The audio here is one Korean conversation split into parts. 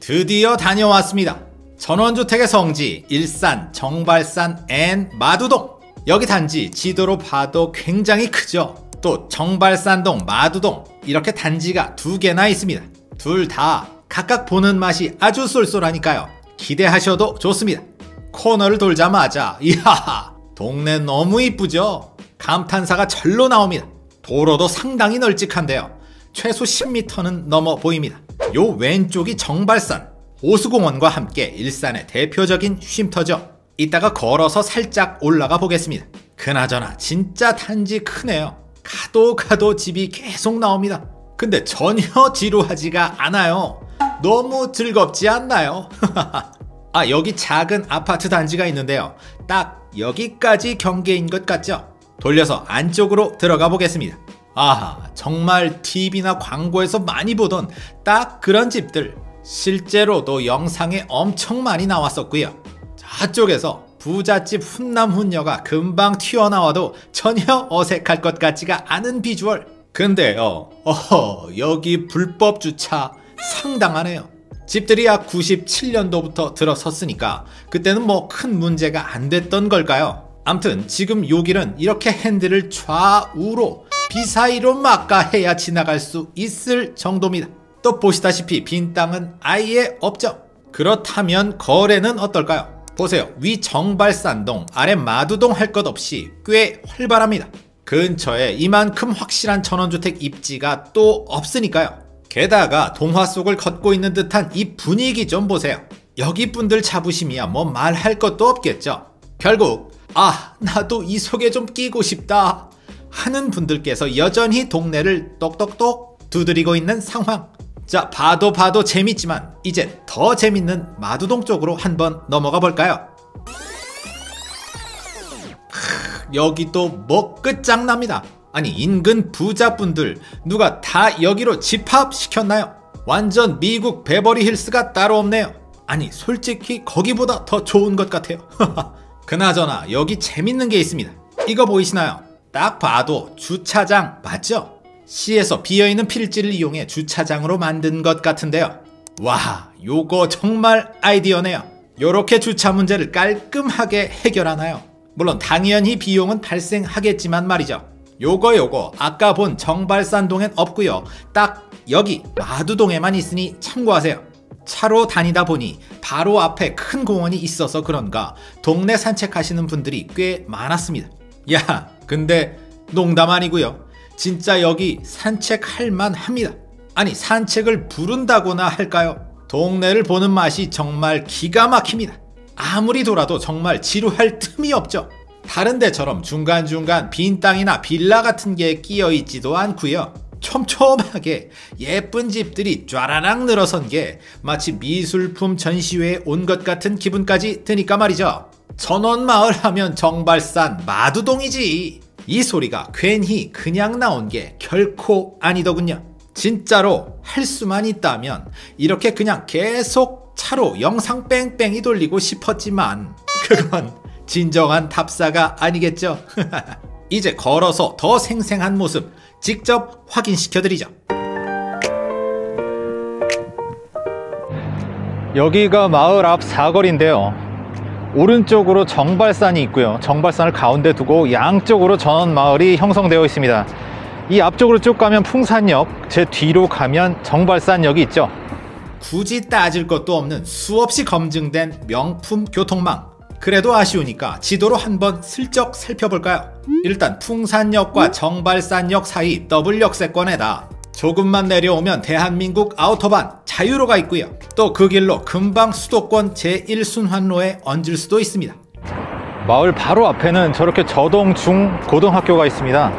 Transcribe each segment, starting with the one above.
드디어 다녀왔습니다. 전원주택의 성지 일산 정발산 and 마두동 여기 단지 지도로 봐도 굉장히 크죠. 또 정발산동 마두동 이렇게 단지가 두 개나 있습니다. 둘 다 각각 보는 맛이 아주 쏠쏠하니까요. 기대하셔도 좋습니다. 코너를 돌자마자 이야 동네 너무 이쁘죠? 감탄사가 절로 나옵니다. 도로도 상당히 널찍한데요. 최소 10m는 넘어 보입니다. 요 왼쪽이 정발산, 호수공원과 함께 일산의 대표적인 쉼터죠. 이따가 걸어서 살짝 올라가 보겠습니다. 그나저나 진짜 단지 크네요. 가도 가도 집이 계속 나옵니다. 근데 전혀 지루하지가 않아요. 너무 즐겁지 않나요? 아, 여기 작은 아파트 단지가 있는데요. 딱 여기까지 경계인 것 같죠? 돌려서 안쪽으로 들어가 보겠습니다. 아하, 정말 TV나 광고에서 많이 보던 딱 그런 집들. 실제로도 영상에 엄청 많이 나왔었고요. 저쪽에서 부잣집 훈남훈녀가 금방 튀어나와도 전혀 어색할 것 같지가 않은 비주얼. 근데요, 어허, 여기 불법 주차 상당하네요. 집들이 약 97년도부터 들어섰으니까 그때는 뭐 큰 문제가 안 됐던 걸까요? 암튼 지금 요 길은 이렇게 핸들을 좌우로 비사이로 막가 해야 지나갈 수 있을 정도입니다. 또 보시다시피 빈 땅은 아예 없죠. 그렇다면 거래는 어떨까요? 보세요. 위 정발산동, 아래 마두동 할 것 없이 꽤 활발합니다. 근처에 이만큼 확실한 전원주택 입지가 또 없으니까요. 게다가 동화 속을 걷고 있는 듯한 이 분위기 좀 보세요. 여기 분들 잡으심이야 뭐 말할 것도 없겠죠. 결국 아 나도 이 속에 좀 끼고 싶다 하는 분들께서 여전히 동네를 똑똑똑 두드리고 있는 상황. 자 봐도 봐도 재밌지만 이제 더 재밌는 마두동 쪽으로 한번 넘어가 볼까요? 크, 여기 또뭐 끝장납니다. 아니 인근 부자분들 누가 다 여기로 집합시켰나요? 완전 미국 베버리 힐스가 따로 없네요. 아니 솔직히 거기보다 더 좋은 것 같아요. 그나저나 여기 재밌는 게 있습니다. 이거 보이시나요? 딱 봐도 주차장 맞죠? 시에서 비어있는 필지를 이용해 주차장으로 만든 것 같은데요. 와, 요거 정말 아이디어네요. 요렇게 주차 문제를 깔끔하게 해결하나요? 물론 당연히 비용은 발생하겠지만 말이죠. 요거 요거 아까 본 정발산동엔 없고요. 딱 여기 마두동에만 있으니 참고하세요. 차로 다니다 보니 바로 앞에 큰 공원이 있어서 그런가 동네 산책하시는 분들이 꽤 많았습니다. 야, 근데 농담 아니고요. 진짜 여기 산책할 만합니다. 아니 산책을 부른다거나 할까요? 동네를 보는 맛이 정말 기가 막힙니다. 아무리 돌아도 정말 지루할 틈이 없죠. 다른 데처럼 중간중간 빈 땅이나 빌라 같은 게 끼어 있지도 않고요. 촘촘하게 예쁜 집들이 쫘라락 늘어선 게 마치 미술품 전시회에 온 것 같은 기분까지 드니까 말이죠. 전원마을 하면 정발산 마두동이지. 이 소리가 괜히 그냥 나온 게 결코 아니더군요. 진짜로 할 수만 있다면 이렇게 그냥 계속 차로 영상 뺑뺑이 돌리고 싶었지만 그건 진정한 탑사가 아니겠죠. 이제 걸어서 더 생생한 모습 직접 확인시켜드리죠. 여기가 마을 앞 사거리인데요. 오른쪽으로 정발산이 있고요. 정발산을 가운데 두고 양쪽으로 전원 마을이 형성되어 있습니다. 이 앞쪽으로 쭉 가면 풍산역, 제 뒤로 가면 정발산역이 있죠. 굳이 따질 것도 없는 수없이 검증된 명품 교통망. 그래도 아쉬우니까 지도로 한번 슬쩍 살펴볼까요? 일단 풍산역과 정발산역 사이 더블 역세권에다 조금만 내려오면 대한민국 아우터반 자유로가 있고요. 또 그 길로 금방 수도권 제1순환로에 얹을 수도 있습니다. 마을 바로 앞에는 저렇게 저동 중 고등학교가 있습니다.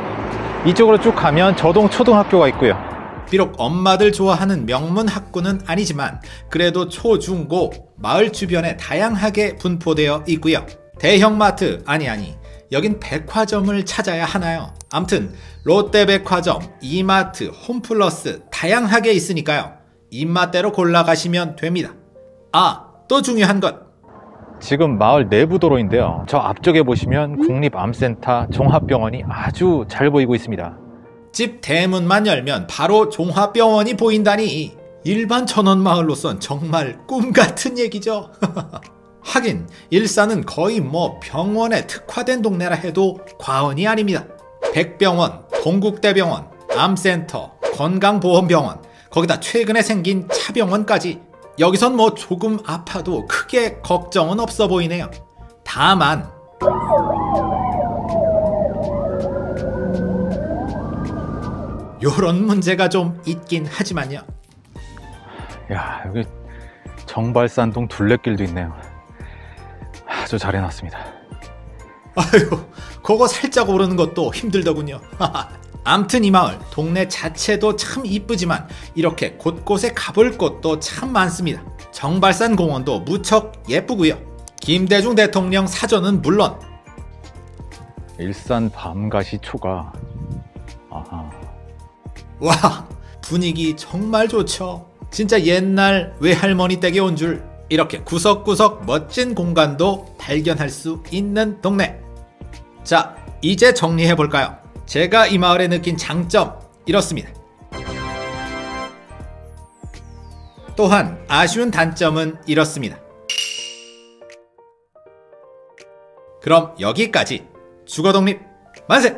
이쪽으로 쭉 가면 저동 초등학교가 있고요. 비록 엄마들 좋아하는 명문 학구는 아니지만 그래도 초, 중, 고 마을 주변에 다양하게 분포되어 있고요. 대형마트 아니 아니 여긴 백화점을 찾아야 하나요? 암튼 롯데백화점, 이마트, 홈플러스 다양하게 있으니까요. 입맛대로 골라가시면 됩니다. 아, 또 중요한 것. 지금 마을 내부 도로인데요. 저 앞쪽에 보시면 국립암센터 종합병원이 아주 잘 보이고 있습니다. 집 대문만 열면 바로 종합병원이 보인다니 일반 천원마을로선 정말 꿈 같은 얘기죠. 하긴 일산은 거의 뭐 병원에 특화된 동네라 해도 과언이 아닙니다. 백병원, 동국대병원, 암센터, 건강보험병원, 거기다 최근에 생긴 차병원까지 여기선 뭐 조금 아파도 크게 걱정은 없어 보이네요. 다만 요런 문제가 좀 있긴 하지만요. 야 여기 정발산동 둘레길도 있네요. 아주 잘 해놨습니다. 아유, 그거 살짝 오르는 것도 힘들더군요. 암튼 이 마을 동네 자체도 참 이쁘지만 이렇게 곳곳에 가볼 곳도 참 많습니다. 정발산 공원도 무척 예쁘고요. 김대중 대통령 사전은 물론 일산 밤가시 초가 와 분위기 정말 좋죠. 진짜 옛날 외할머니 댁에 온 줄 이렇게 구석구석 멋진 공간도 발견할 수 있는 동네. 자, 이제 정리해 볼까요? 제가 이 마을에 느낀 장점 이렇습니다. 또한 아쉬운 단점은 이렇습니다. 그럼 여기까지 주거독립 만세!